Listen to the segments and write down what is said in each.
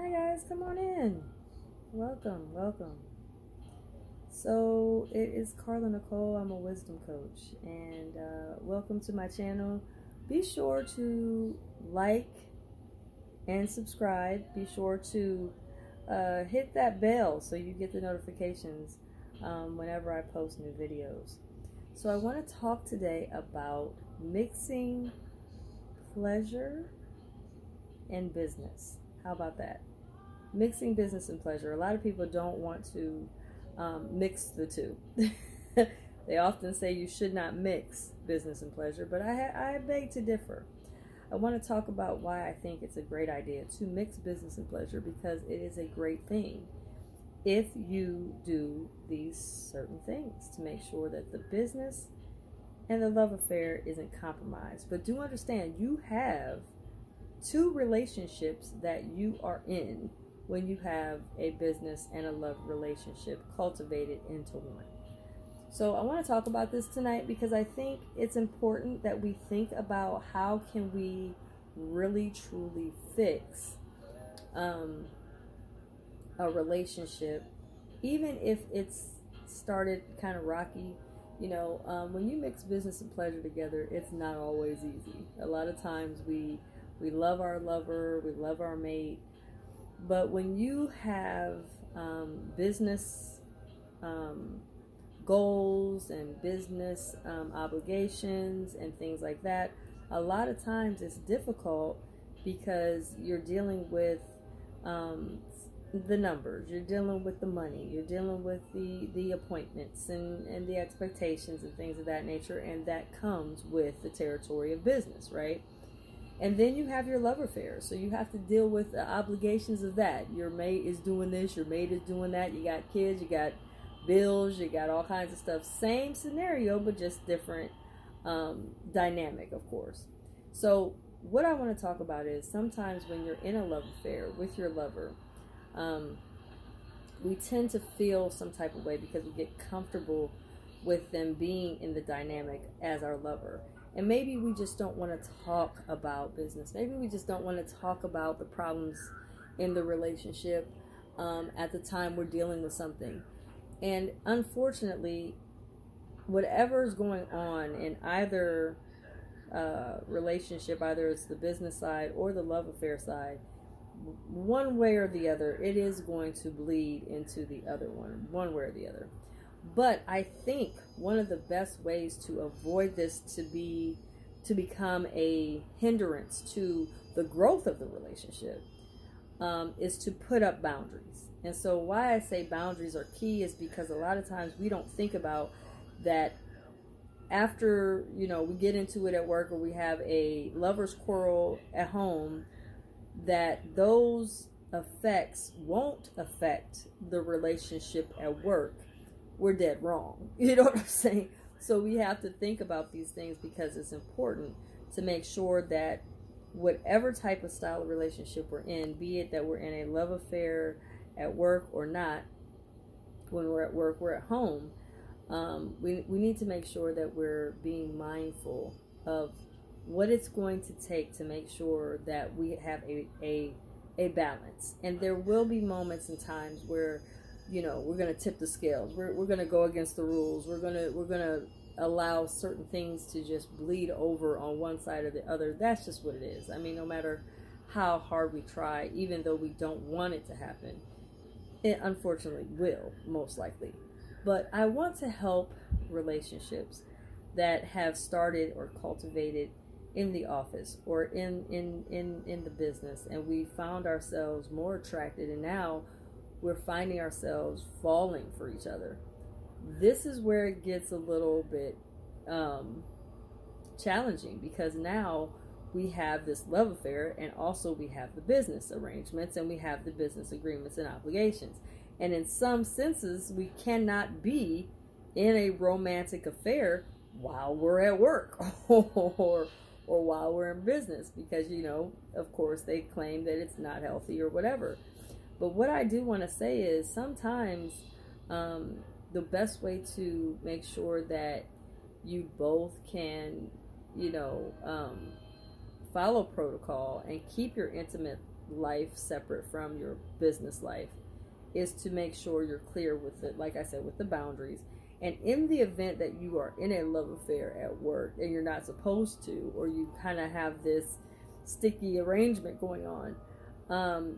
Hi guys, come on in. Welcome, welcome. So it is Carla Nicole. I'm a wisdom coach, and uh, welcome to my channel. Be sure to like and subscribe. Be sure to uh, hit that bell so you get the notifications um, whenever I post new videos. So I want to talk today about mixing pleasure and business. How about that? Mixing business and pleasure. A lot of people don't want to um, mix the two. they often say you should not mix business and pleasure, but I, I beg to differ. I want to talk about why I think it's a great idea to mix business and pleasure because it is a great thing if you do these certain things to make sure that the business and the love affair isn't compromised. But do understand you have two relationships that you are in when you have a business and a love relationship cultivated into one. So I want to talk about this tonight because I think it's important that we think about how can we really truly fix um, a relationship, even if it's started kind of rocky. You know, um, when you mix business and pleasure together, it's not always easy. A lot of times we we love our lover, we love our mate, but when you have um, business um, goals and business um, obligations and things like that, a lot of times it's difficult because you're dealing with um, the numbers, you're dealing with the money, you're dealing with the, the appointments and, and the expectations and things of that nature, and that comes with the territory of business, right? And then you have your love affairs. So you have to deal with the obligations of that. Your mate is doing this, your mate is doing that. You got kids, you got bills, you got all kinds of stuff. Same scenario, but just different um, dynamic, of course. So, what I want to talk about is sometimes when you're in a love affair with your lover, um, we tend to feel some type of way because we get comfortable with them being in the dynamic as our lover. And maybe we just don't want to talk about business. Maybe we just don't want to talk about the problems in the relationship um, at the time we're dealing with something. And unfortunately, whatever is going on in either uh, relationship, either it's the business side or the love affair side, one way or the other, it is going to bleed into the other one, one way or the other. But I think one of the best ways to avoid this to be to become a hindrance to the growth of the relationship um, is to put up boundaries. And so why I say boundaries are key is because a lot of times we don't think about that after you know we get into it at work or we have a lovers quarrel at home that those effects won't affect the relationship at work we're dead wrong. You know what I'm saying? So we have to think about these things because it's important to make sure that whatever type of style of relationship we're in, be it that we're in a love affair at work or not, when we're at work, we're at home, um, we, we need to make sure that we're being mindful of what it's going to take to make sure that we have a, a, a balance. And there will be moments and times where you know we're going to tip the scales. We're, we're going to go against the rules. We're going to we're going to allow certain things to just bleed over on one side or the other. That's just what it is. I mean no matter how hard we try even though we don't want it to happen it unfortunately will most likely. But i want to help relationships that have started or cultivated in the office or in in in in the business and we found ourselves more attracted and now we're finding ourselves falling for each other. This is where it gets a little bit um, challenging because now we have this love affair and also we have the business arrangements and we have the business agreements and obligations. And in some senses, we cannot be in a romantic affair while we're at work or or while we're in business because you know, of course, they claim that it's not healthy or whatever. But what I do want to say is sometimes um, the best way to make sure that you both can, you know, um, follow protocol and keep your intimate life separate from your business life is to make sure you're clear with it, like I said, with the boundaries. And in the event that you are in a love affair at work and you're not supposed to, or you kind of have this sticky arrangement going on, um,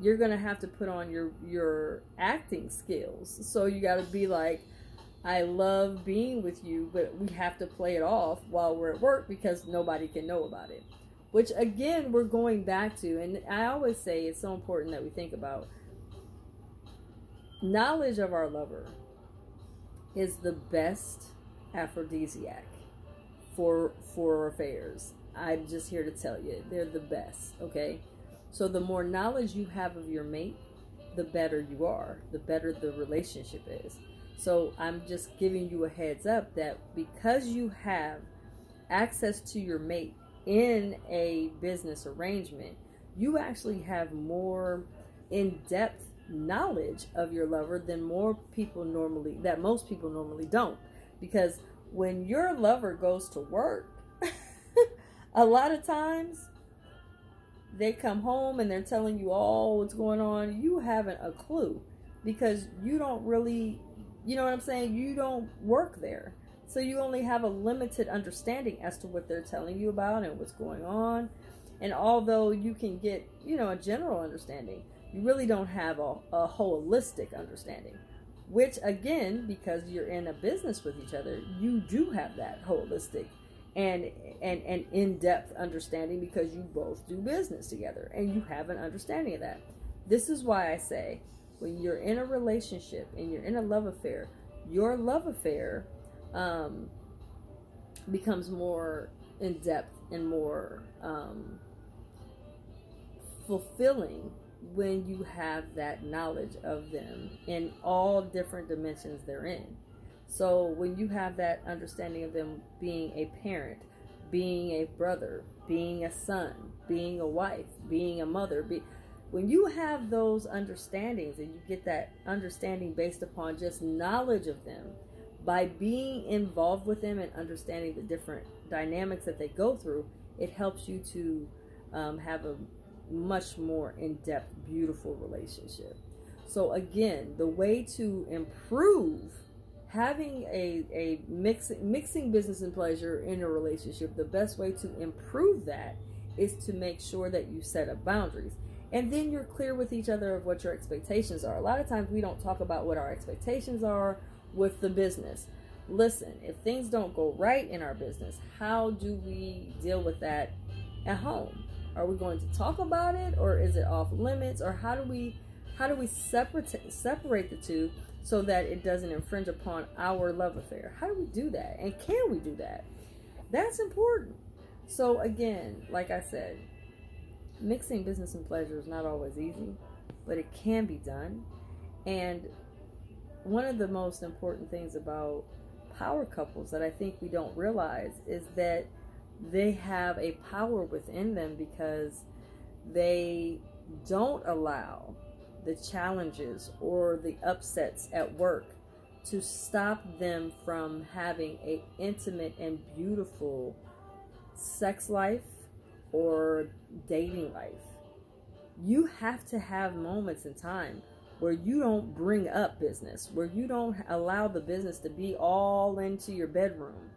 you're gonna have to put on your your acting skills. So you got to be like, I love being with you, but we have to play it off while we're at work because nobody can know about it. Which again, we're going back to, and I always say it's so important that we think about knowledge of our lover is the best aphrodisiac for for affairs. I'm just here to tell you, they're the best, okay? So the more knowledge you have of your mate, the better you are, the better the relationship is. So I'm just giving you a heads up that because you have access to your mate in a business arrangement, you actually have more in-depth knowledge of your lover than more people normally that most people normally don't because when your lover goes to work a lot of times they come home and they're telling you all what's going on you haven't a clue. Because you don't really you know what i'm saying? You don't work there. So you only have a limited understanding as to what they're telling you about and what's going on. And although you can get you know a general understanding you really don't have a, a holistic understanding. Which again because you're in a business with each other you do have that holistic and and an in-depth understanding because you both do business together and you have an understanding of that this is why i say when you're in a relationship and you're in a love affair your love affair um, becomes more in-depth and more um, fulfilling when you have that knowledge of them in all different dimensions they're in. So when you have that understanding of them being a parent, being a brother, being a son, being a wife, being a mother, be, when you have those understandings and you get that understanding based upon just knowledge of them, by being involved with them and understanding the different dynamics that they go through, it helps you to um, have a much more in-depth, beautiful relationship. So again, the way to improve having a, a mix, mixing business and pleasure in a relationship, the best way to improve that is to make sure that you set up boundaries. And then you're clear with each other of what your expectations are. A lot of times we don't talk about what our expectations are with the business. Listen, if things don't go right in our business, how do we deal with that at home? Are we going to talk about it or is it off limits or how do we how do we separate separate the two so that it doesn't infringe upon our love affair? How do we do that? And can we do that? That's important. So again, like I said, mixing business and pleasure is not always easy, but it can be done. And one of the most important things about power couples that I think we don't realize is that they have a power within them because they don't allow the challenges or the upsets at work to stop them from having a intimate and beautiful sex life or dating life. You have to have moments in time where you don't bring up business, where you don't allow the business to be all into your bedroom,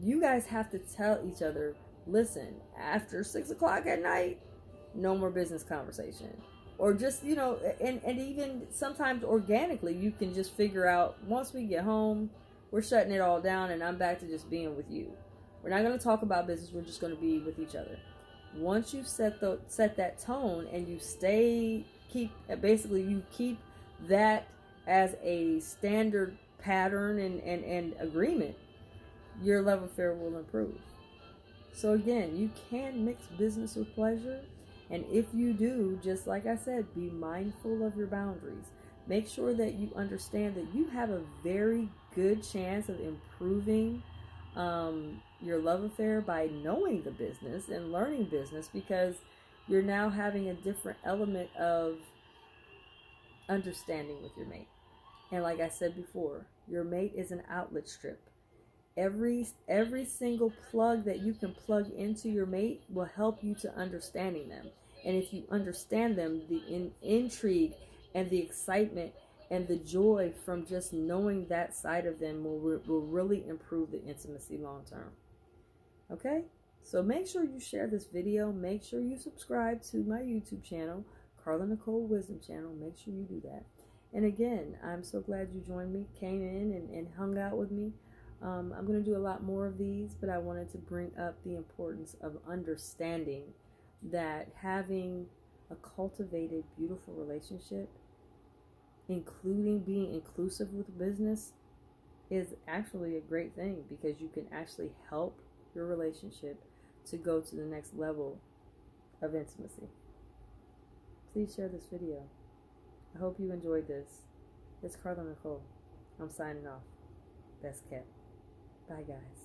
you guys have to tell each other listen, after six o'clock at night, no more business conversation. Or just, you know, and, and even sometimes organically, you can just figure out once we get home, we're shutting it all down and I'm back to just being with you. We're not going to talk about business, we're just going to be with each other. Once you set the set that tone and you stay keep uh, basically you keep that as a standard pattern and, and, and agreement, your love affair will improve. So again, you can mix business with pleasure. And if you do, just like I said, be mindful of your boundaries. Make sure that you understand that you have a very good chance of improving um, your love affair by knowing the business and learning business because you're now having a different element of understanding with your mate. And like I said before, your mate is an outlet strip every every single plug that you can plug into your mate will help you to understanding them And if you understand them, the in, intrigue and the excitement and the joy from just knowing that side of them will, will really improve the intimacy long term. Okay? So make sure you share this video. Make sure you subscribe to my YouTube channel, Carla Nicole Wisdom Channel. Make sure you do that. And again, I'm so glad you joined me, came in and, and hung out with me. Um, I'm going to do a lot more of these, but I wanted to bring up the importance of understanding that having a cultivated, beautiful relationship including being inclusive with business is actually a great thing because you can actually help your relationship to go to the next level of intimacy. Please share this video. I hope you enjoyed this. It's Carla Nicole. I'm signing off. Best kept. Bye, guys.